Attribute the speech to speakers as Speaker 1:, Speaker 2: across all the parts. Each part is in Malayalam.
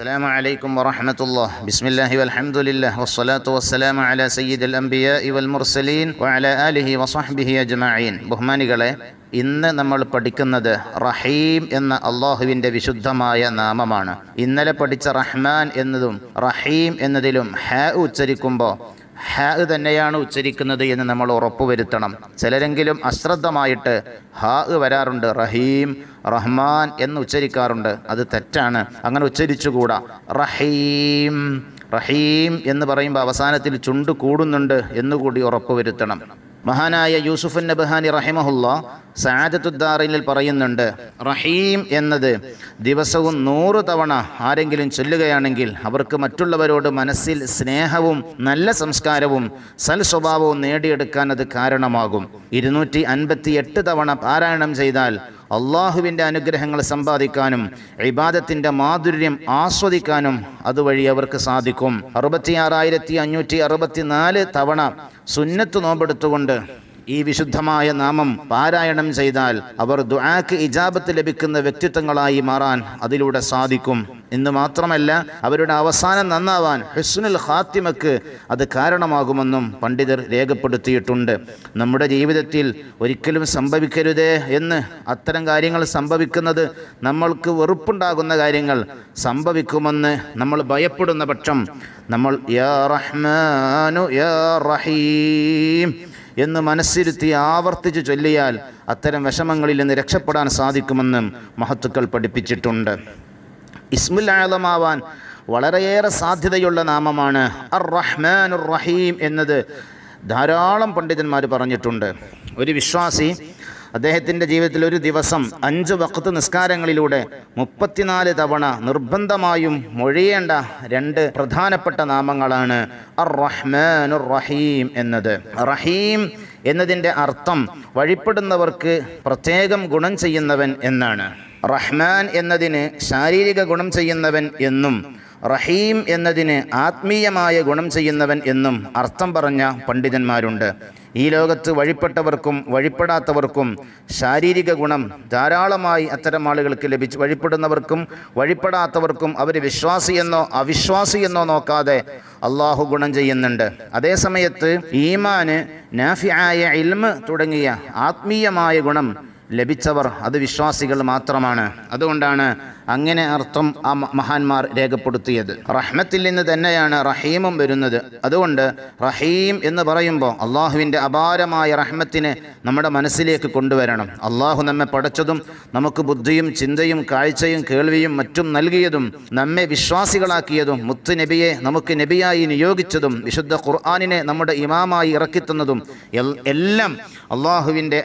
Speaker 1: السلام عليكم ورحمة الله بسم الله والحمد لله والصلاة والسلام على سيد الأنبياء والمرسلين وعلى آله وصحبه أجمعين ബഹുമാനികളെ ഇന്ന് നമ്മൾ പഠിക്കുന്നത് റഹീം എന്ന അള്ളാഹുവിൻ്റെ വിശുദ്ധമായ നാമമാണ് ഇന്നലെ പഠിച്ച റഹ്മാൻ എന്നതും റഹീം എന്നതിലും ഹ ഉച്ചരിക്കുമ്പോൾ ഹ തന്നെയാണ് ഉച്ചരിക്കുന്നത് എന്ന് നമ്മൾ ഉറപ്പുവരുത്തണം ചിലരെങ്കിലും അശ്രദ്ധമായിട്ട് ഹാ വരാറുണ്ട്. റഹീം റഹ്മാൻ എന്ന് ഉച്ചരിക്കാറുണ്ട്. അത് തെറ്റാണ്. അങ്ങനെ ഉച്ചരിച്ചുകൂടാ. റഹീം റഹീം എന്ന് പറയുമ്പോൾ അവസാനത്തിൽ ചുണ്ട് കൂടുന്നുണ്ട് എന്നുകൂടി ഉറപ്പുവരുത്തണം മഹാനായ യൂസുഫുൻ നബഹാനി റഹിമഹുല്ല സാദത്തുദ്ദാറിനിൽ പറയുന്നുണ്ട് റഹീം എന്നത് ദിവസവും നൂറ് തവണ ആരെങ്കിലും ചൊല്ലുകയാണെങ്കിൽ അവർക്ക് മറ്റുള്ളവരോട് മനസ്സിൽ സ്നേഹവും നല്ല സംസ്കാരവും സൽ സ്വഭാവവും നേടിയെടുക്കാൻ അത് കാരണമാകും. ഇരുന്നൂറ്റി അൻപത്തി എട്ട് തവണ പാരായണം ചെയ്താൽ അള്ളാഹുവിന്റെ അനുഗ്രഹങ്ങൾ സമ്പാദിക്കാനും ഇബാദത്തിന്റെ മാധുര്യം ആസ്വദിക്കാനും അതുവഴി അവർക്ക് സാധിക്കും. അറുപത്തിയാറായിരത്തി അഞ്ഞൂറ്റി അറുപത്തിനാല് തവണ സുന്നത്ത് നോമ്പെടുത്തുകൊണ്ട് ഈ വിശുദ്ധമായ നാമം പാരായണം ചെയ്താൽ അവർ ദുആക്ക് ഇജാബത്ത് ലഭിക്കുന്ന വ്യക്തിത്വങ്ങളായി മാറാൻ അതിലൂടെ സാധിക്കും. എന്ന് മാത്രമല്ല അവരുടെ അവസാനം നന്നാവാൻ ഹുസ്നുൽ ഖാത്തിമക്ക് അത് കാരണമാകുമെന്നും പണ്ഡിതർ രേഖപ്പെടുത്തിയിട്ടുണ്ട്. നമ്മുടെ ജീവിതത്തിൽ ഒരിക്കലും സംഭവിക്കരുതേ എന്ന് അത്തരം കാര്യങ്ങൾ സംഭവിക്കുന്നത് നമ്മൾക്ക് വെറുപ്പുണ്ടാകുന്ന കാര്യങ്ങൾ സംഭവിക്കുമെന്ന് നമ്മൾ ഭയപ്പെടുന്ന പക്ഷം നമ്മൾ യാ റഹ്മാനു യാ റഹീം എന്ന് മനസ്സിരുത്തി ആവർത്തിച്ച് ചൊല്ലിയാൽ അത്തരം വിഷമങ്ങളിൽ നിന്ന് രക്ഷപ്പെടാൻ സാധിക്കുമെന്നും മഹത്തുക്കൾ പഠിപ്പിച്ചിട്ടുണ്ട്. ഇസ്മുൽ ആലമാവാൻ വളരെയേറെ സാധ്യതയുള്ള നാമമാണ് അർ റഹ്മാനുർ റഹീം എന്നത്. ധാരാളം പണ്ഡിതന്മാർ പറഞ്ഞിട്ടുണ്ട്. ഒരു വിശ്വാസി അദ്ദേഹത്തിന്റെ ജീവിതത്തിൽ ഒരു ദിവസം അഞ്ച് വക്കത്ത് നിസ്കാരങ്ങളിലൂടെ മുപ്പത്തിനാല് തവണ നിർബന്ധമായും മൊഴിയേണ്ട രണ്ട് പ്രധാനപ്പെട്ട നാമങ്ങളാണ് അർ റഹ്മാനുർ റഹീം എന്നത്. റഹീം എന്നതിന്റെ അർത്ഥം വഴിപ്പെടുന്നവർക്ക് പ്രത്യേകം ഗുണം ചെയ്യുന്നവൻ എന്നാണ്. റഹ്മാൻ എന്നതിന് ശാരീരിക ഗുണം ചെയ്യുന്നവൻ എന്നും റഹീം എന്നതിന് ആത്മീയമായ ഗുണം ചെയ്യുന്നവൻ എന്നും അർത്ഥം പറഞ്ഞ പണ്ഡിതന്മാരുണ്ട്. ഈ ലോകത്ത് വഴിപ്പെട്ടവർക്കും വഴിപ്പെടാത്തവർക്കും ശാരീരിക ഗുണം ധാരാളമായി അത്തരം ആളുകൾക്ക് ലഭിച്ചു വഴിപ്പെടുന്നവർക്കും വഴിപ്പെടാത്തവർക്കും അവർ വിശ്വാസിയെന്നോ അവിശ്വാസിയെന്നോ നോക്കാതെ അള്ളാഹു ഗുണം ചെയ്യുന്നുണ്ട്. അതേസമയത്ത് ഈമാന് നാഫിയായ ഇൽമ് തുടങ്ങിയ ആത്മീയമായ ഗുണം ലഭിച്ചവർ അത് വിശ്വാസികൾ മാത്രമാണ്. അതുകൊണ്ടാണ് അങ്ങനെ അർത്ഥം ആ മഹാന്മാർ രേഖപ്പെടുത്തിയത്. റഹ്മത്തിൽ നിന്ന് തന്നെയാണ് റഹീമും വരുന്നത്. അതുകൊണ്ട് റഹീം എന്ന് പറയുമ്പോൾ അള്ളാഹുവിന്റെ അപാരമായ റഹ്മത്തിനെ നമ്മുടെ മനസ്സിലേക്ക് കൊണ്ടുവരണം. അള്ളാഹു നമ്മെ പഠിച്ചതും നമുക്ക് ബുദ്ധിയും ചിന്തയും കാഴ്ചയും കേൾവിയും മറ്റും നൽകിയതും നമ്മെ വിശ്വാസികളാക്കിയതും മുത്ത് നബിയെ നമുക്ക് നബിയായി നിയോഗിച്ചതും വിശുദ്ധ ഖുർആാനിനെ നമ്മുടെ ഇമാമായി ഇറക്കിത്തന്നതും എല്ലാം അള്ളാഹുവിന്റെ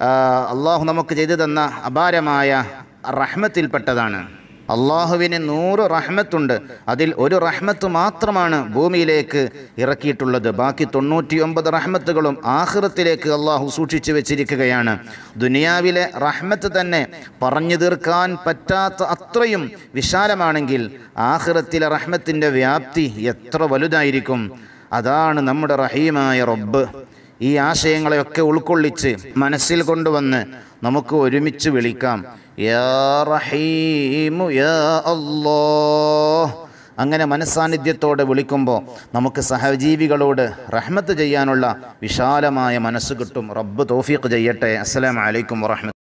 Speaker 1: അള്ളാഹു നമുക്ക് ചെയ്തു തന്ന അപാരമായ റഹ്മത്തിൽപ്പെട്ടതാണ്. അള്ളാഹുവിന് നൂറ് റഹ്മത്തുണ്ട്. അതിൽ ഒരു റഹ്മത്ത് മാത്രമാണ് ഭൂമിയിലേക്ക് ഇറക്കിയിട്ടുള്ളത്. ബാക്കി തൊണ്ണൂറ്റി ഒമ്പത് റഹ്മത്തുകളും ആഹ്റത്തിലേക്ക് അള്ളാഹു സൂക്ഷിച്ചു വെച്ചിരിക്കുകയാണ്. ദുനിയാവിലെ റഹ്മത്ത് തന്നെ പറഞ്ഞു തീർക്കാൻ പറ്റാത്ത അത്രയും വിശാലമാണെങ്കിൽ ആഹ്റത്തിലെ റഹ്മത്തിന്റെ വ്യാപ്തി എത്ര വലുതായിരിക്കും? അതാണ് നമ്മുടെ റഹീമായ റബ്ബ്. ഈ ആശയങ്ങളെയൊക്കെ ഉൾക്കൊള്ളിച്ച് മനസ്സിൽ കൊണ്ടുവന്ന് നമുക്ക് ഒരുമിച്ച് വിളിക്കാം. യാ റഹീമു യാ അങ്ങനെ മനസ്സാന്നിധ്യത്തോടെ വിളിക്കുമ്പോൾ നമുക്ക് സഹജീവികളോട് റഹ്മത്ത് ചെയ്യാനുള്ള വിശാലമായ മനസ്സ് കിട്ടും. റബ്ബ് തോഫീഖ് ചെയ്യട്ടെ. അസ്സലാമലൈക്കും വറഹ്മത്ത്